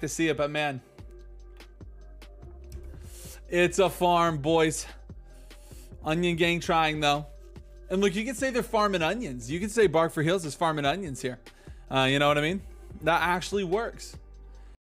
to see it, but man, it's a farm, boys. Onion gang trying though. And look, you can say they're farming onions. You can say Bark for Hills is farming onions here. Uh, you know what I mean? That actually works.